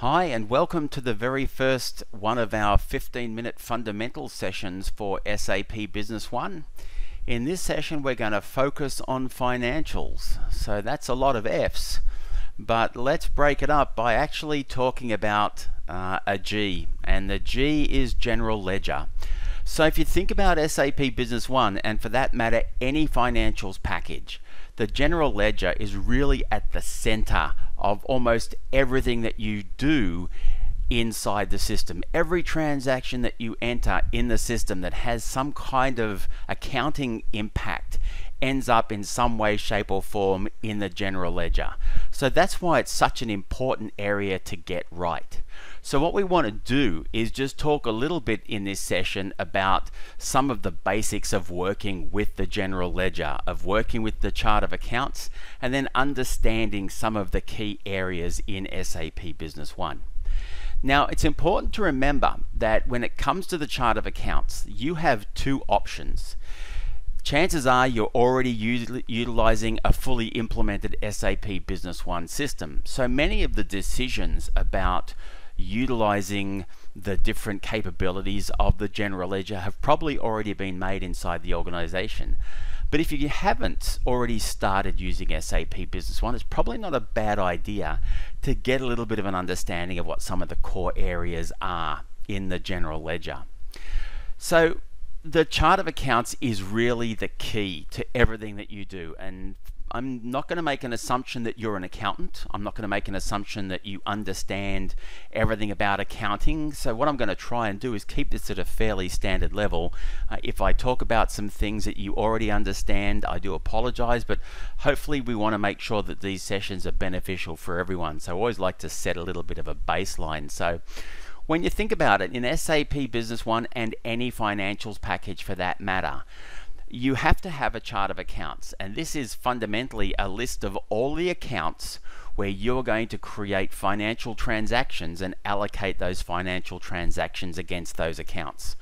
Hi, and welcome to the very first one of our 15 minute fundamental sessions for SAP Business One. In this session, we're going to focus on financials. So that's a lot of F's, but let's break it up by actually talking about uh, a G, and the G is General Ledger. So if you think about SAP Business One, and for that matter, any financials package, the general ledger is really at the center of almost everything that you do inside the system. Every transaction that you enter in the system that has some kind of accounting impact ends up in some way, shape, or form in the general ledger. So that's why it's such an important area to get right. So what we want to do is just talk a little bit in this session about some of the basics of working with the general ledger, of working with the chart of accounts, and then understanding some of the key areas in SAP Business One. Now, it's important to remember that when it comes to the chart of accounts, you have two options chances are you're already utilizing a fully implemented SAP Business One system. So many of the decisions about utilizing the different capabilities of the general ledger have probably already been made inside the organization. But if you haven't already started using SAP Business One, it's probably not a bad idea to get a little bit of an understanding of what some of the core areas are in the general ledger. So the chart of accounts is really the key to everything that you do. And I'm not going to make an assumption that you're an accountant. I'm not going to make an assumption that you understand everything about accounting. So, what I'm going to try and do is keep this at a fairly standard level. Uh, if I talk about some things that you already understand, I do apologize, but hopefully, we want to make sure that these sessions are beneficial for everyone. So, I always like to set a little bit of a baseline. So, when you think about it, in SAP Business One and any financials package for that matter, you have to have a chart of accounts. And this is fundamentally a list of all the accounts where you're going to create financial transactions and allocate those financial transactions against those accounts.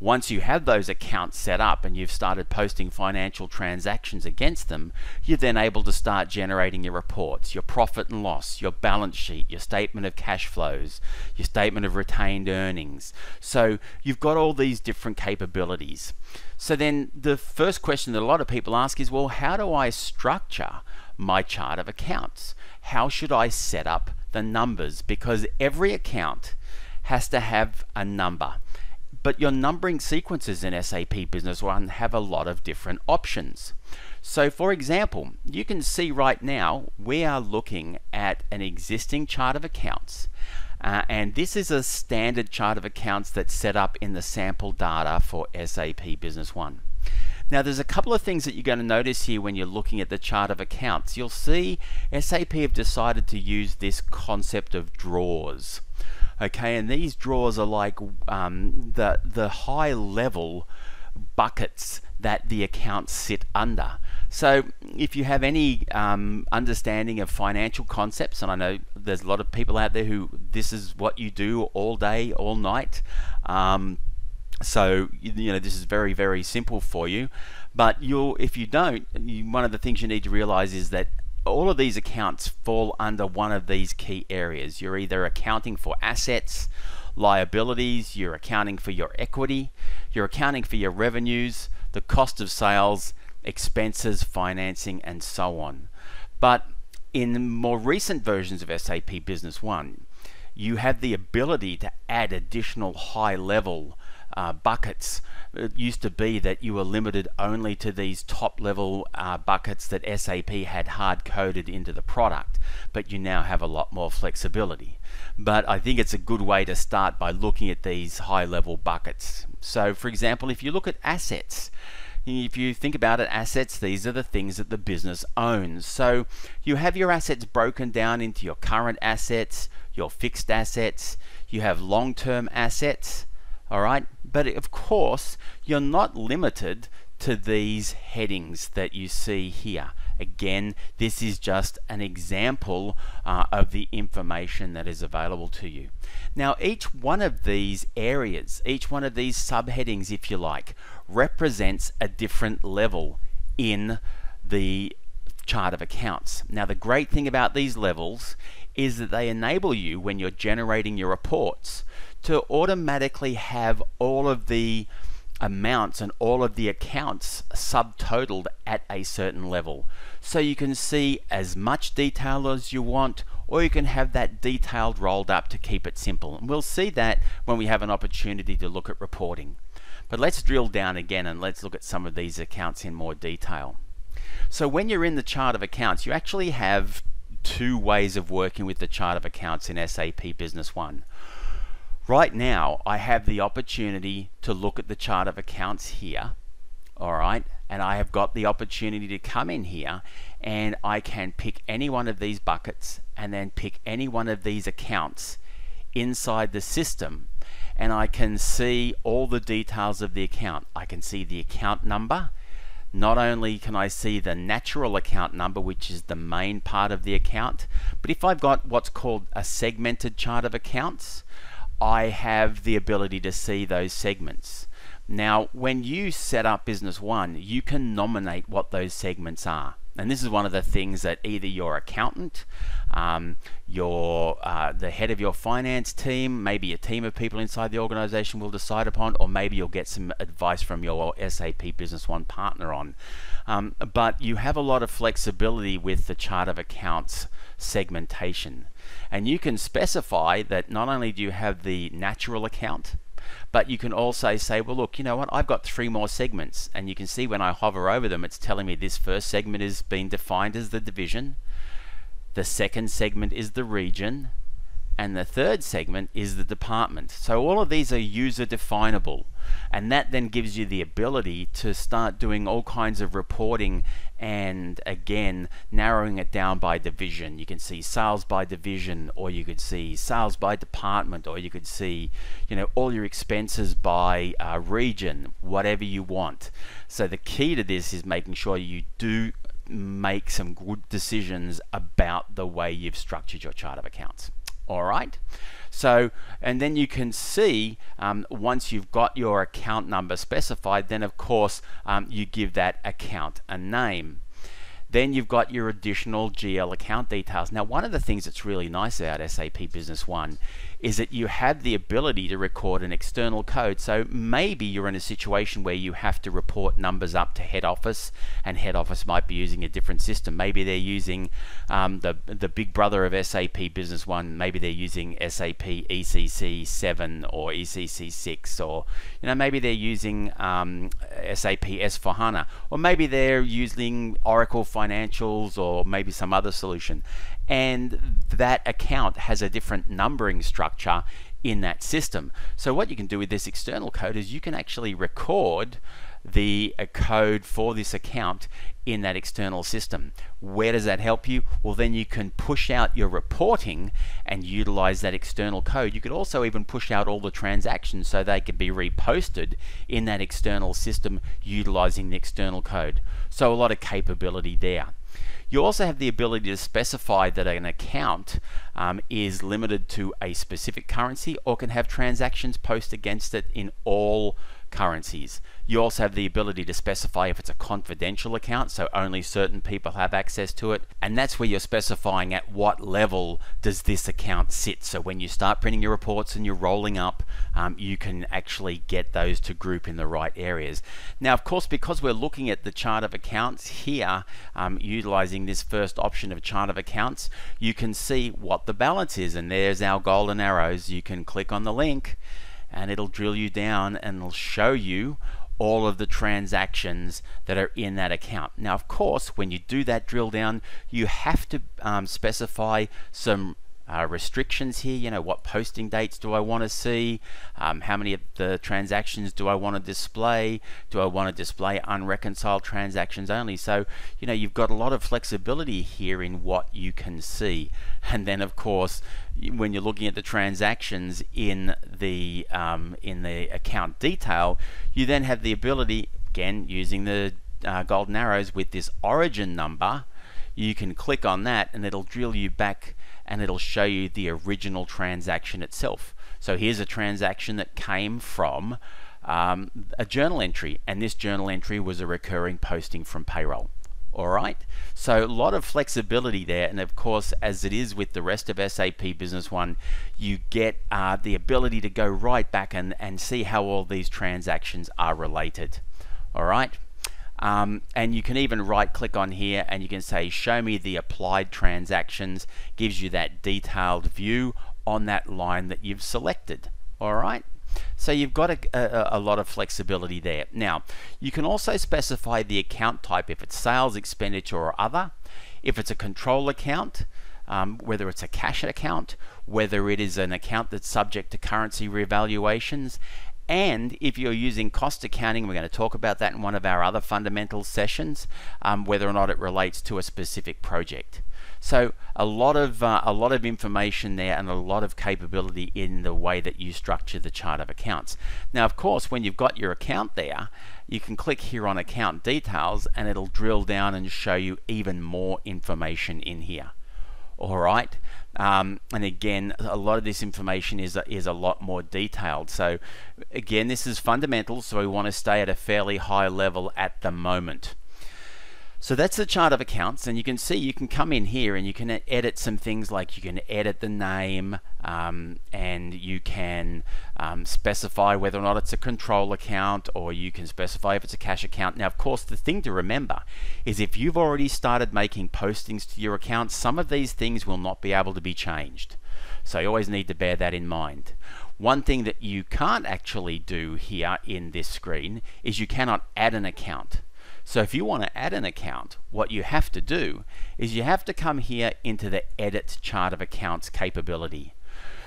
Once you have those accounts set up and you've started posting financial transactions against them, you're then able to start generating your reports, your profit and loss, your balance sheet, your statement of cash flows, your statement of retained earnings. So you've got all these different capabilities. So then the first question that a lot of people ask is, well, how do I structure my chart of accounts? How should I set up the numbers? Because every account has to have a number. But your numbering sequences in SAP Business One have a lot of different options. So for example, you can see right now we are looking at an existing chart of accounts. Uh, and this is a standard chart of accounts that's set up in the sample data for SAP Business One. Now there's a couple of things that you're going to notice here when you're looking at the chart of accounts. You'll see SAP have decided to use this concept of drawers okay and these drawers are like um, the the high level buckets that the accounts sit under. So if you have any um, understanding of financial concepts and I know there's a lot of people out there who this is what you do all day all night um, so you know this is very very simple for you. But you'll if you don't you, one of the things you need to realize is that all of these accounts fall under one of these key areas. You're either accounting for assets, liabilities, you're accounting for your equity, you're accounting for your revenues, the cost of sales, expenses, financing, and so on. But in more recent versions of SAP Business One, you have the ability to add additional high level uh, buckets. It used to be that you were limited only to these top level uh, buckets that SAP had hard coded into the product, but you now have a lot more flexibility. But I think it's a good way to start by looking at these high level buckets. So, for example, if you look at assets, if you think about it, assets, these are the things that the business owns. So you have your assets broken down into your current assets, your fixed assets, you have long term assets, all right? But of course, you're not limited to these headings that you see here. Again, this is just an example uh, of the information that is available to you. Now, each one of these areas, each one of these subheadings, if you like, represents a different level in the chart of accounts. Now, the great thing about these levels is that they enable you when you're generating your reports to automatically have all of the amounts and all of the accounts subtotaled at a certain level. So you can see as much detail as you want or you can have that detailed rolled up to keep it simple. And we'll see that when we have an opportunity to look at reporting. But let's drill down again and let's look at some of these accounts in more detail. So when you're in the chart of accounts, you actually have two ways of working with the chart of accounts in SAP Business One. Right now, I have the opportunity to look at the chart of accounts here, all right, and I have got the opportunity to come in here and I can pick any one of these buckets and then pick any one of these accounts inside the system and I can see all the details of the account. I can see the account number. Not only can I see the natural account number, which is the main part of the account, but if I've got what's called a segmented chart of accounts, I have the ability to see those segments. Now, when you set up Business One, you can nominate what those segments are. And this is one of the things that either your accountant, um, your uh, the head of your finance team, maybe a team of people inside the organization will decide upon, or maybe you'll get some advice from your SAP Business One partner on. Um, but you have a lot of flexibility with the chart of accounts segmentation. And you can specify that not only do you have the natural account, but you can also say, well, look, you know what? I've got three more segments. And you can see when I hover over them, it's telling me this first segment has been defined as the division. The second segment is the region. And the third segment is the department. So all of these are user definable. And that then gives you the ability to start doing all kinds of reporting and again narrowing it down by division. You can see sales by division, or you could see sales by department, or you could see you know all your expenses by uh, region, whatever you want. So the key to this is making sure you do make some good decisions about the way you've structured your chart of accounts. All right. So, and then you can see um, once you've got your account number specified, then of course um, you give that account a name. Then you've got your additional GL account details. Now, one of the things that's really nice about SAP Business One is that you have the ability to record an external code. So maybe you're in a situation where you have to report numbers up to head office, and head office might be using a different system. Maybe they're using um, the the big brother of SAP Business One. Maybe they're using SAP ECC 7 or ECC 6, or you know maybe they're using um, SAP S4 HANA, or maybe they're using Oracle Financials, or maybe some other solution and that account has a different numbering structure in that system. So what you can do with this external code is you can actually record the uh, code for this account in that external system. Where does that help you? Well, then you can push out your reporting and utilize that external code. You could also even push out all the transactions so they could be reposted in that external system utilizing the external code. So a lot of capability there. You also have the ability to specify that an account um, is limited to a specific currency or can have transactions post against it in all currencies. You also have the ability to specify if it's a confidential account, so only certain people have access to it. And that's where you're specifying at what level does this account sit. So when you start printing your reports and you're rolling up, um, you can actually get those to group in the right areas. Now, of course, because we're looking at the chart of accounts here, um, utilizing this first option of chart of accounts, you can see what the balance is. And there's our golden arrows. You can click on the link and it'll drill you down and it'll show you all of the transactions that are in that account. Now, of course, when you do that drill down, you have to um, specify some uh, restrictions here. You know, what posting dates do I want to see? Um, how many of the transactions do I want to display? Do I want to display unreconciled transactions only? So, you know, you've got a lot of flexibility here in what you can see. And then, of course, when you're looking at the transactions in the um, in the account detail, you then have the ability, again, using the uh, golden arrows with this origin number, you can click on that and it'll drill you back and it'll show you the original transaction itself. So here's a transaction that came from um, a journal entry, and this journal entry was a recurring posting from payroll. All right, so a lot of flexibility there, and of course, as it is with the rest of SAP Business One, you get uh, the ability to go right back and, and see how all these transactions are related. All right. Um, and you can even right click on here and you can say show me the applied transactions gives you that detailed view on that line that you've selected all right so you've got a, a, a, lot of flexibility there. Now, you can also specify the account type if it's sales, expenditure, or other. If it's a control account, um, whether it's a cash account, whether it is an account that's subject to currency revaluations, and if you're using cost accounting, we're going to talk about that in one of our other fundamental sessions, um, whether or not it relates to a specific project. So a lot of uh, a lot of information there and a lot of capability in the way that you structure the chart of accounts. Now, of course, when you've got your account there, you can click here on account details and it'll drill down and show you even more information in here. All right. Um, and again, a lot of this information is is a lot more detailed. So again, this is fundamental, so we want to stay at a fairly high level at the moment. So that's the chart of accounts, and you can see you can come in here and you can edit some things like you can edit the name um, and you can um, specify whether or not it's a control account or you can specify if it's a cash account. Now, of course, the thing to remember is if you've already started making postings to your account, some of these things will not be able to be changed. So you always need to bear that in mind. One thing that you can't actually do here in this screen is you cannot add an account. So if you want to add an account, what you have to do is you have to come here into the edit chart of accounts capability.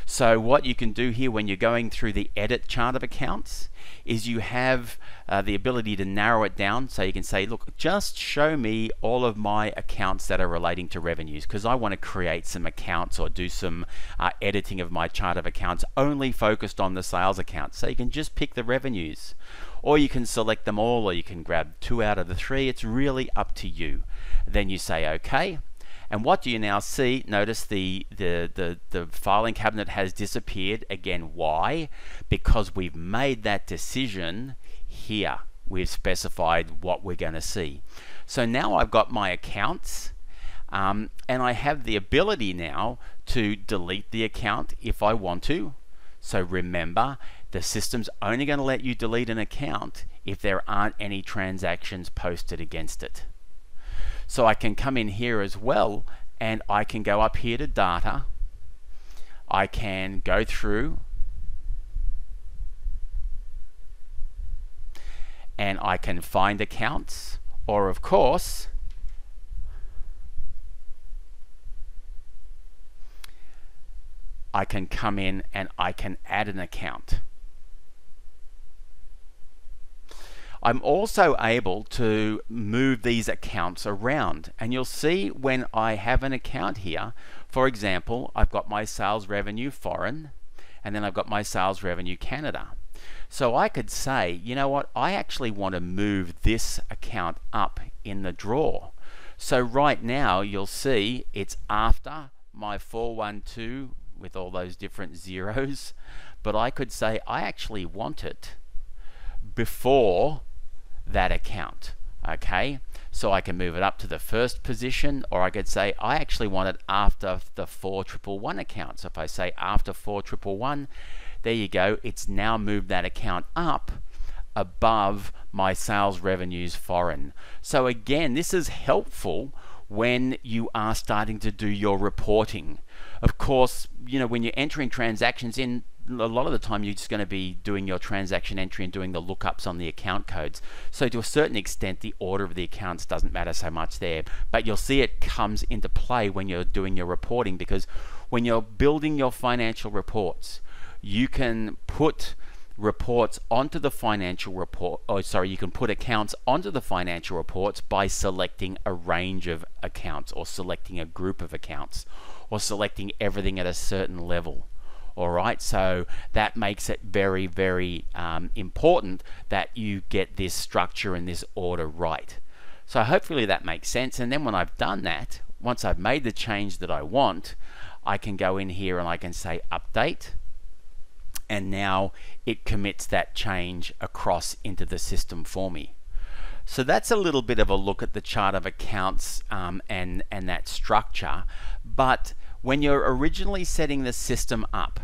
So what you can do here when you're going through the edit chart of accounts is you have uh, the ability to narrow it down so you can say look just show me all of my accounts that are relating to revenues because I want to create some accounts or do some uh, editing of my chart of accounts only focused on the sales accounts so you can just pick the revenues or you can select them all or you can grab two out of the three it's really up to you then you say okay and what do you now see? Notice the, the, the, the, filing cabinet has disappeared. Again, why? Because we've made that decision here. We've specified what we're going to see. So now I've got my accounts um, and I have the ability now to delete the account if I want to. So remember, the system's only going to let you delete an account if there aren't any transactions posted against it. So I can come in here as well and I can go up here to data. I can go through and I can find accounts or of course I can come in and I can add an account. I'm also able to move these accounts around. And you'll see when I have an account here for example I've got my sales revenue foreign and then I've got my sales revenue Canada. So I could say you know what I actually want to move this account up in the drawer so right now you'll see it's after my 412 with all those different zeros. But I could say I actually want it before that account. Okay, so I can move it up to the first position, or I could say I actually want it after the 4111 account. So if I say after 4111, there you go, it's now moved that account up above my sales revenues foreign. So again, this is helpful when you are starting to do your reporting. Of course, you know, when you're entering transactions in, a lot of the time you're just going to be doing your transaction entry and doing the lookups on the account codes. So to a certain extent, the order of the accounts doesn't matter so much there. But you'll see it comes into play when you're doing your reporting because when you're building your financial reports, you can put reports onto the financial report oh sorry you can put accounts onto the financial reports by selecting a range of accounts or selecting a group of accounts or selecting everything at a certain level all right, so that makes it very, very um, important that you get this structure and this order right. So hopefully that makes sense. And then when I've done that, once I've made the change that I want, I can go in here and I can say update. And now it commits that change across into the system for me. So that's a little bit of a look at the chart of accounts um, and, and that structure. But when you're originally setting the system up,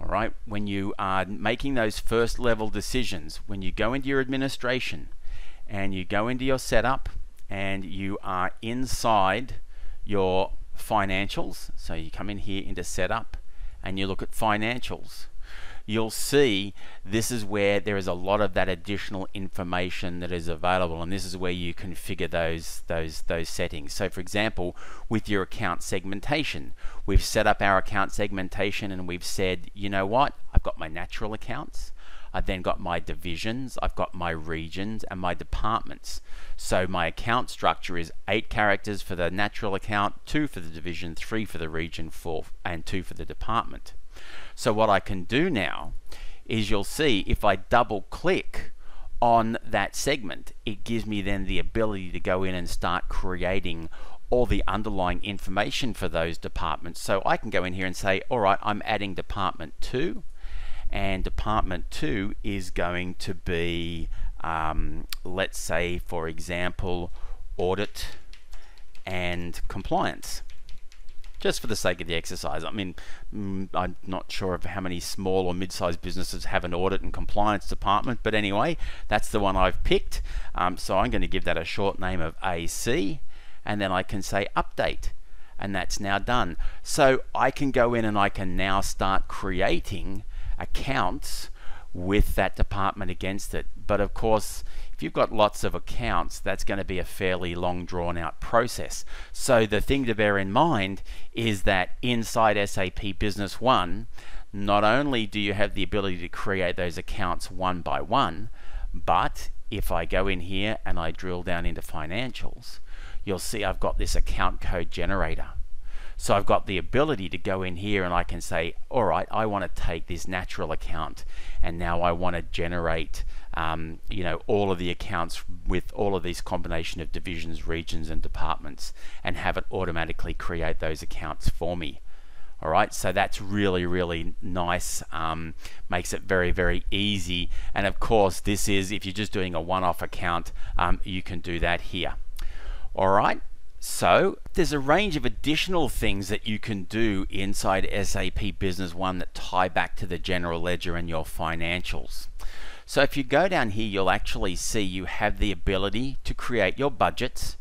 all right, when you are making those first level decisions, when you go into your administration and you go into your setup and you are inside your financials, so you come in here into setup and you look at financials you'll see this is where there is a lot of that additional information that is available and this is where you configure those those those settings. So for example with your account segmentation. We've set up our account segmentation and we've said you know what? I've got my natural accounts. I've then got my divisions, I've got my regions and my departments. So my account structure is eight characters for the natural account, two for the division, three for the region, four and two for the department. So what I can do now is you'll see if I double click on that segment, it gives me then the ability to go in and start creating all the underlying information for those departments. So I can go in here and say, all right, I'm adding department two, and department two is going to be, um, let's say, for example, audit and compliance just for the sake of the exercise. I mean, mm, I'm not sure of how many small or mid-sized businesses have an audit and compliance department, but anyway, that's the one I've picked. Um, so I'm going to give that a short name of AC, and then I can say update, and that's now done. So I can go in and I can now start creating accounts with that department against it. But of course, if you've got lots of accounts, that's going to be a fairly long drawn out process. So the thing to bear in mind is that inside SAP Business One, not only do you have the ability to create those accounts one by one, but if I go in here and I drill down into financials, you'll see I've got this account code generator. So I've got the ability to go in here and I can say, all right, I want to take this natural account and now I want to generate um, you know, all of the accounts with all of these combination of divisions, regions, and departments, and have it automatically create those accounts for me. All right, so that's really, really nice. Um, makes it very, very easy. And of course, this is if you're just doing a one-off account, um, you can do that here. All right. So there's a range of additional things that you can do inside SAP Business One that tie back to the general ledger and your financials. So if you go down here, you'll actually see you have the ability to create your budgets.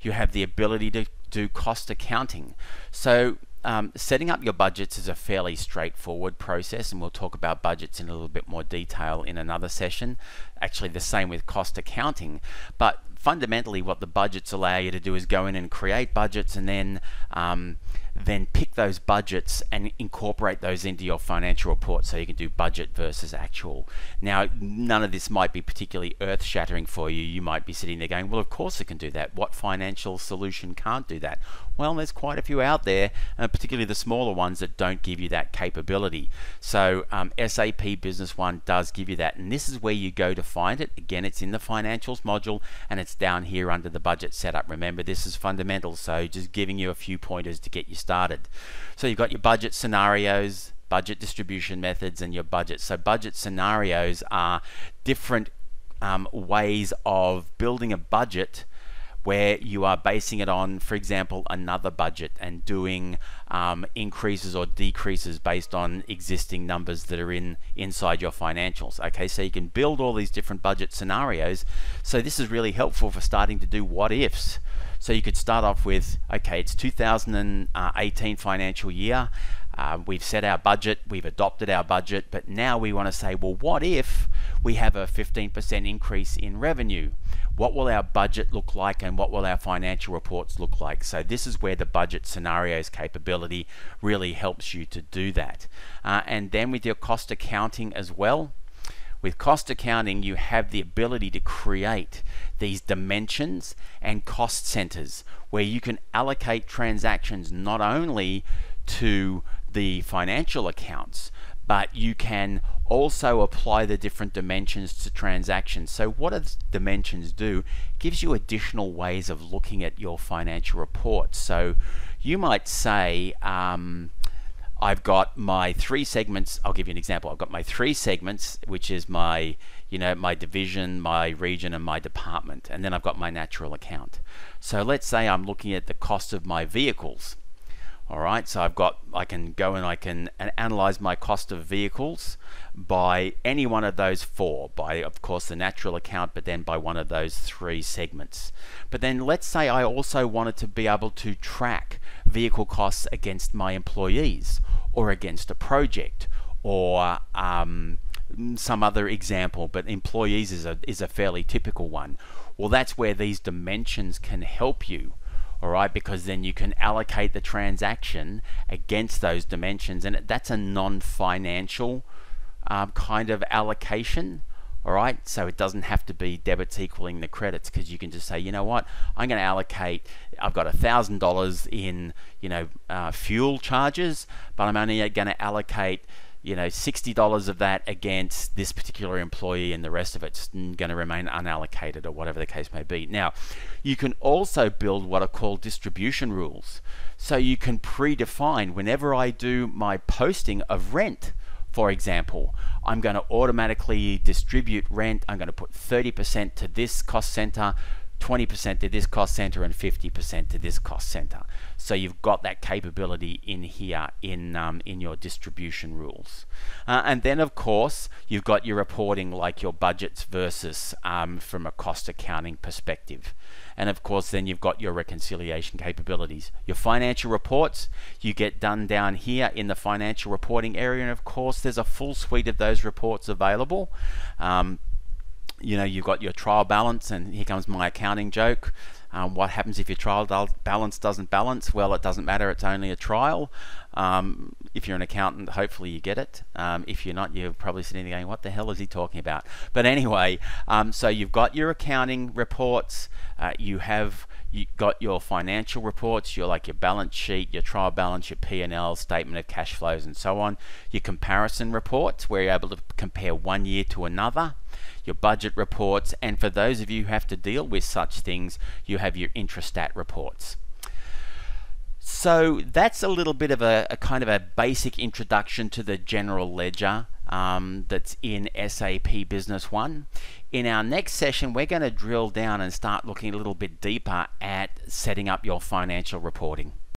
You have the ability to do cost accounting. So um, setting up your budgets is a fairly straightforward process and we'll talk about budgets in a little bit more detail in another session. Actually the same with cost accounting, but fundamentally what the budgets allow you to do is go in and create budgets and then um, then pick those budgets and incorporate those into your financial report so you can do budget versus actual. Now, none of this might be particularly earth shattering for you. You might be sitting there going, well, of course it can do that. What financial solution can't do that? Well, there's quite a few out there, uh, particularly the smaller ones that don't give you that capability. So, um, SAP Business One does give you that, and this is where you go to find it. Again, it's in the financials module and it's down here under the budget setup. Remember, this is fundamental, so just giving you a few pointers to get you started. So you've got your budget scenarios, budget distribution methods, and your budget. So budget scenarios are different um, ways of building a budget where you are basing it on, for example, another budget and doing um, increases or decreases based on existing numbers that are in inside your financials. Okay, so you can build all these different budget scenarios. So this is really helpful for starting to do what ifs. So you could start off with, okay, it's 2018 financial year. Uh, we've set our budget, we've adopted our budget, but now we want to say, well, what if we have a 15% increase in revenue? What will our budget look like and what will our financial reports look like? So this is where the budget scenarios capability really helps you to do that. Uh, and then with your cost accounting as well, with cost accounting, you have the ability to create these dimensions and cost centers where you can allocate transactions not only to the financial accounts, but you can also apply the different dimensions to transactions. So what does dimensions do? It gives you additional ways of looking at your financial reports. So you might say, um, I've got my three segments. I'll give you an example. I've got my three segments, which is my, you know, my division, my region, and my department. And then I've got my natural account. So let's say I'm looking at the cost of my vehicles. All right, so I've got, I can go and I can analyze my cost of vehicles by any one of those four, by of course the natural account, but then by one of those three segments. But then let's say I also wanted to be able to track vehicle costs against my employees or against a project or um, some other example, but employees is a, is a fairly typical one. Well, that's where these dimensions can help you all right because then you can allocate the transaction against those dimensions. And that's a non-financial um, kind of allocation all right? So it doesn't have to be debits equaling the credits because you can just say you know what? I'm going to allocate i've got a thousand dollars in you know uh, fuel charges but i'm only going to allocate you know, $60 of that against this particular employee and the rest of it's going to remain unallocated or whatever the case may be. Now, you can also build what are called distribution rules. So you can predefine whenever I do my posting of rent, for example, I'm going to automatically distribute rent. I'm going to put 30% to this cost center, 20% to this cost center and 50% to this cost center. So you've got that capability in here in, um, in your distribution rules. Uh, and then of course, you've got your reporting like your budgets versus um, from a cost accounting perspective. And of course, then you've got your reconciliation capabilities. Your financial reports, you get done down here in the financial reporting area. And of course, there's a full suite of those reports available. Um, you know, you've got your trial balance, and here comes my accounting joke. Um, what happens if your trial balance doesn't balance? Well, it doesn't matter, it's only a trial. Um, if you're an accountant, hopefully you get it. Um, if you're not, you're probably sitting there going, what the hell is he talking about? But anyway, um, so you've got your accounting reports, uh, you have you got your financial reports, your like your balance sheet, your trial balance, your P&L, statement of cash flows and so on. Your comparison reports where you're able to compare one year to another. Your budget reports and for those of you who have to deal with such things, you have your intrastat reports. So that's a little bit of a, a kind of a basic introduction to the general ledger um, that's in SAP Business One. In our next session, we're going to drill down and start looking a little bit deeper at setting up your financial reporting.